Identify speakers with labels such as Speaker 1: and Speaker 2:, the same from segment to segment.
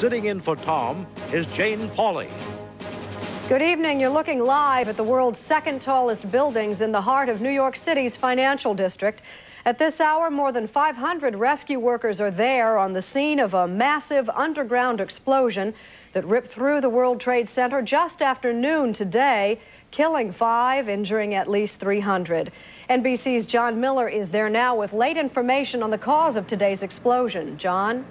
Speaker 1: Sitting in for Tom is Jane Pauley.
Speaker 2: Good evening. You're looking live at the world's second tallest buildings in the heart of New York City's financial district. At this hour, more than 500 rescue workers are there on the scene of a massive underground explosion that ripped through the World Trade Center just after noon today, killing five, injuring at least 300. NBC's John Miller is there now with late information on the cause of today's explosion. John?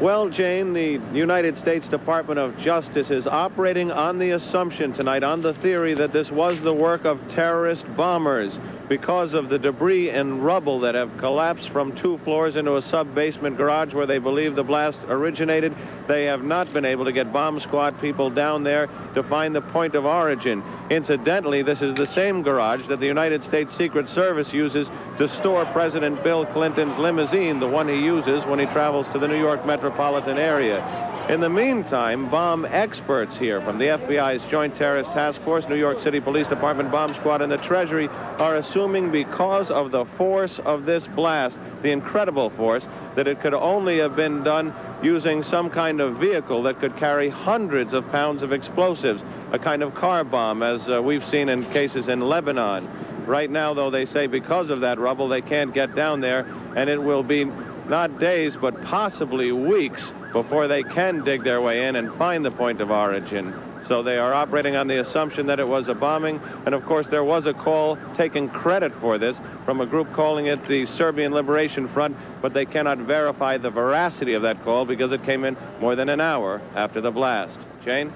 Speaker 3: Well, Jane, the United States Department of Justice is operating on the assumption tonight, on the theory that this was the work of terrorist bombers because of the debris and rubble that have collapsed from two floors into a sub-basement garage where they believe the blast originated. They have not been able to get bomb squad people down there to find the point of origin. Incidentally, this is the same garage that the United States Secret Service uses to store President Bill Clinton's limousine, the one he uses when he travels to the New York metropolitan area. In the meantime, bomb experts here from the FBI's Joint Terrorist Task Force, New York City Police Department Bomb Squad, and the Treasury are assuming because of the force of this blast, the incredible force, that it could only have been done using some kind of vehicle that could carry hundreds of pounds of explosives, a kind of car bomb, as uh, we've seen in cases in Lebanon. Right now, though, they say because of that rubble, they can't get down there, and it will be not days, but possibly weeks before they can dig their way in and find the point of origin. So they are operating on the assumption that it was a bombing. And of course, there was a call taking credit for this from a group calling it the Serbian Liberation Front, but they cannot verify the veracity of that call because it came in more than an hour after the blast. Jane?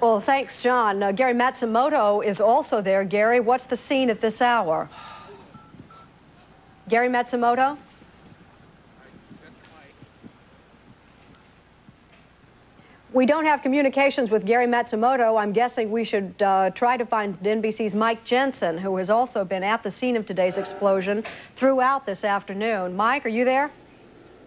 Speaker 2: Well, thanks, John. Uh, Gary Matsumoto is also there. Gary, what's the scene at this hour? Gary Matsumoto? We don't have communications with Gary Matsumoto. I'm guessing we should uh, try to find NBC's Mike Jensen, who has also been at the scene of today's explosion throughout this afternoon. Mike, are you there?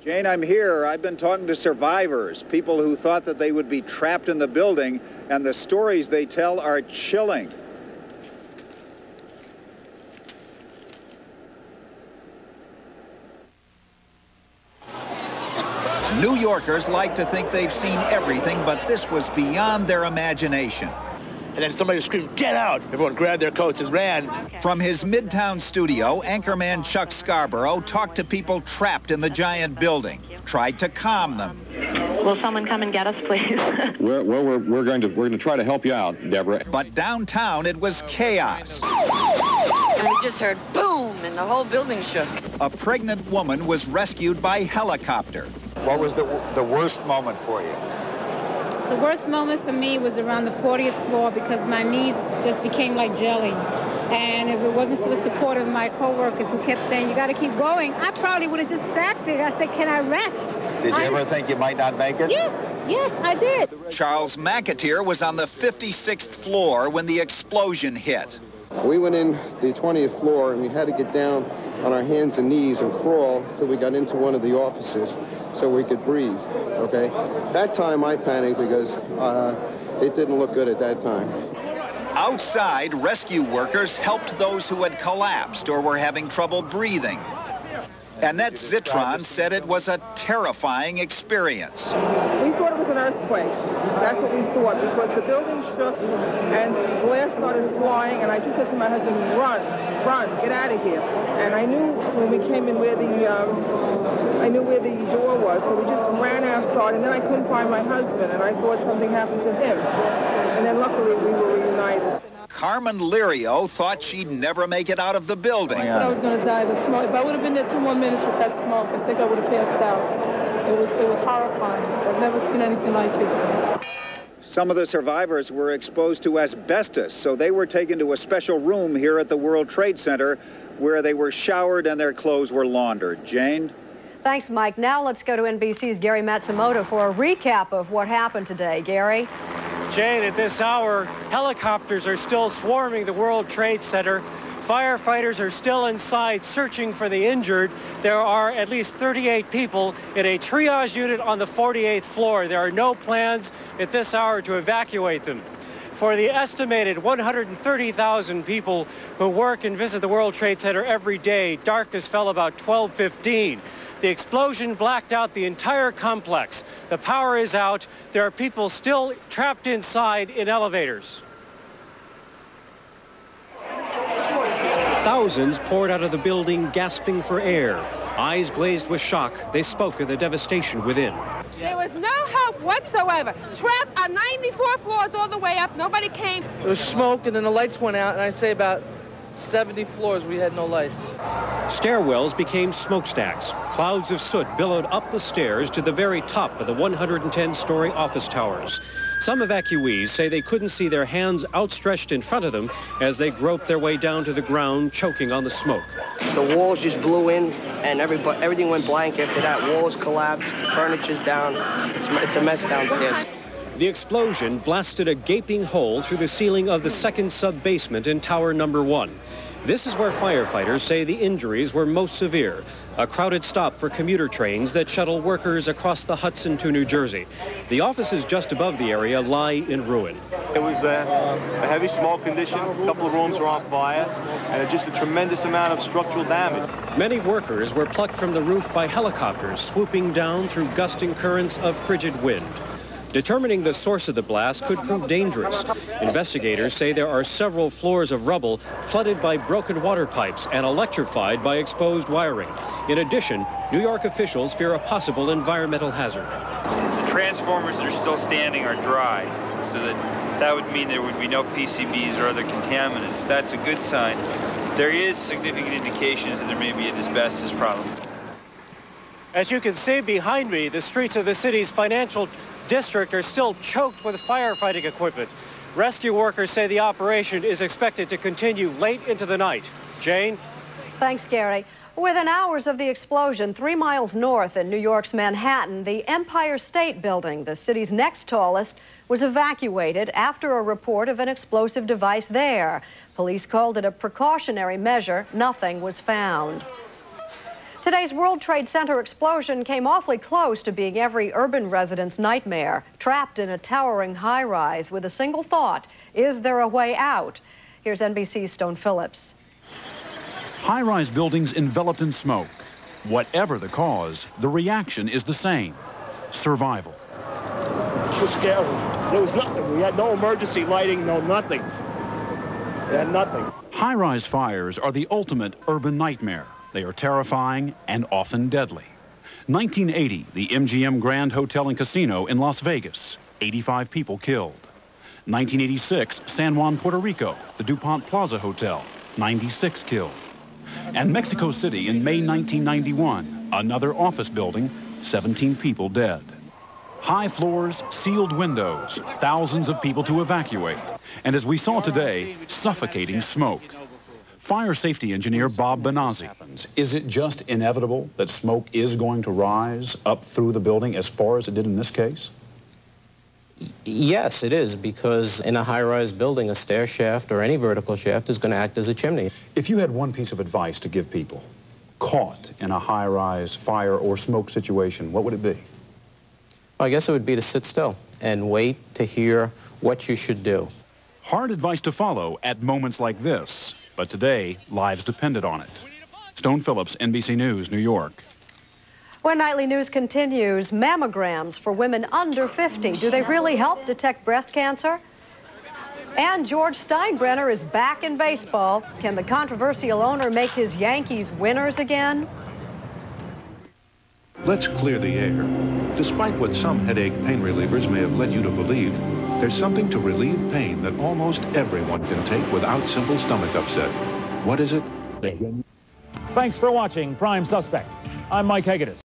Speaker 4: Jane, I'm here. I've been talking to survivors, people who thought that they would be trapped in the building, and the stories they tell are chilling.
Speaker 5: New Yorkers like to think they've seen everything, but this was beyond their imagination.
Speaker 6: And then somebody screamed, get out! Everyone grabbed their coats and ran.
Speaker 5: From his Midtown studio, anchorman Chuck Scarborough talked to people trapped in the giant building, tried to calm them.
Speaker 7: Will someone come and get us, please?
Speaker 8: we're, well, we're, we're, going to, we're going to try to help you out, Deborah.
Speaker 5: But downtown, it was chaos.
Speaker 9: And we just heard boom, and the whole building shook.
Speaker 5: A pregnant woman was rescued by helicopter.
Speaker 4: What was the, the worst moment for you?
Speaker 10: The worst moment for me was around the 40th floor because my knees just became like jelly. And if it wasn't for the support of my coworkers who kept saying, you got to keep going, I probably would have just sat there. I said, can I rest?
Speaker 4: Did you
Speaker 10: I...
Speaker 4: ever think you might not make it?
Speaker 10: Yes, yes, I did.
Speaker 5: Charles McAteer was on the 56th floor when the explosion hit.
Speaker 11: We went in the 20th floor and we had to get down on our hands and knees and crawl till we got into one of the offices so we could breathe, okay? That time I panicked because uh, it didn't look good at that time.
Speaker 5: Outside, rescue workers helped those who had collapsed or were having trouble breathing. Annette Zitron said it was a terrifying experience.
Speaker 12: We thought it was an earthquake. That's what we thought because the building shook and glass started flying and I just said to my husband, run, run, get out of here. And I knew when we came in where the, um, I knew where the door was, so we just ran outside and then I couldn't find my husband and I thought something happened to him. And then luckily we were reunited.
Speaker 5: Carmen Lirio thought she'd never make it out of the building.
Speaker 10: I thought I was going to die of the smoke. If I would have been there two more minutes with that smoke, I think I would have passed out. It was, it was horrifying. I've never seen anything like it.
Speaker 4: Some of the survivors were exposed to asbestos, so they were taken to a special room here at the World Trade Center where they were showered and their clothes were laundered. Jane?
Speaker 2: Thanks, Mike. Now let's go to NBC's Gary Matsumoto for a recap of what happened today. Gary?
Speaker 13: Jane, at this hour, helicopters are still swarming the World Trade Center. Firefighters are still inside searching for the injured. There are at least 38 people in a triage unit on the 48th floor. There are no plans at this hour to evacuate them. For the estimated 130,000 people who work and visit the World Trade Center every day, darkness fell about 1215. The explosion blacked out the entire complex. The power is out. There are people still trapped inside in elevators. Thousands poured out of the building, gasping for air. Eyes glazed with shock, they spoke of the devastation within.
Speaker 14: There was no help whatsoever. Trapped on 94 floors all the way up. Nobody came.
Speaker 15: There was smoke, and then the lights went out, and I'd say about 70 floors we had no lights.
Speaker 13: Stairwells became smokestacks. Clouds of soot billowed up the stairs to the very top of the 110-story office towers. Some evacuees say they couldn't see their hands outstretched in front of them as they groped their way down to the ground, choking on the smoke.
Speaker 15: The walls just blew in, and everybody, everything went blank after that. Walls collapsed, furniture's down. It's, it's a mess downstairs.
Speaker 13: The explosion blasted a gaping hole through the ceiling of the second sub-basement in tower number one. This is where firefighters say the injuries were most severe. A crowded stop for commuter trains that shuttle workers across the Hudson to New Jersey. The offices just above the area lie in ruin.
Speaker 16: It was a, a heavy smoke condition. A couple of rooms were on fire, and just a tremendous amount of structural damage.
Speaker 13: Many workers were plucked from the roof by helicopters swooping down through gusting currents of frigid wind. Determining the source of the blast could prove dangerous. Investigators say there are several floors of rubble flooded by broken water pipes and electrified by exposed wiring. In addition, New York officials fear a possible environmental hazard.
Speaker 17: The transformers that are still standing are dry, so that that would mean there would be no PCBs or other contaminants. That's a good sign. There is significant indications that there may be an asbestos problem.
Speaker 13: As you can see behind me, the streets of the city's financial district are still choked with firefighting equipment. Rescue workers say the operation is expected to continue late into the night. Jane?
Speaker 2: Thanks, Gary. Within hours of the explosion, three miles north in New York's Manhattan, the Empire State Building, the city's next tallest, was evacuated after a report of an explosive device there. Police called it a precautionary measure. Nothing was found. Today's World Trade Center explosion came awfully close to being every urban resident's nightmare, trapped in a towering high-rise with a single thought, is there a way out? Here's NBC's Stone Phillips.
Speaker 18: High-rise buildings enveloped in smoke. Whatever the cause, the reaction is the same, survival.
Speaker 6: It was scary. There was nothing. We had no emergency lighting, no nothing. We had nothing.
Speaker 18: High-rise fires are the ultimate urban nightmare. They are terrifying and often deadly. 1980, the MGM Grand Hotel and Casino in Las Vegas, 85 people killed. 1986, San Juan, Puerto Rico, the DuPont Plaza Hotel, 96 killed. And Mexico City in May 1991, another office building, 17 people dead. High floors, sealed windows, thousands of people to evacuate. And as we saw today, suffocating smoke. Fire safety engineer Bob Benazzi.
Speaker 8: Is it just inevitable that smoke is going to rise up through the building as far as it did in this case?
Speaker 19: Yes, it is, because in a high-rise building, a stair shaft or any vertical shaft is going to act as a chimney.
Speaker 8: If you had one piece of advice to give people caught in a high-rise fire or smoke situation, what would it be?
Speaker 19: Well, I guess it would be to sit still and wait to hear what you should do.
Speaker 18: Hard advice to follow at moments like this. But today, lives depended on it. Stone Phillips, NBC News, New York.
Speaker 2: When Nightly News continues, mammograms for women under 50. Do they really help detect breast cancer? And George Steinbrenner is back in baseball. Can the controversial owner make his Yankees winners again?
Speaker 20: Let's clear the air. Despite what some headache pain relievers may have led you to believe, there's something to relieve pain that almost everyone can take without simple stomach upset. What is it?
Speaker 21: Thanks for watching Prime Suspects. I'm Mike Hegedus.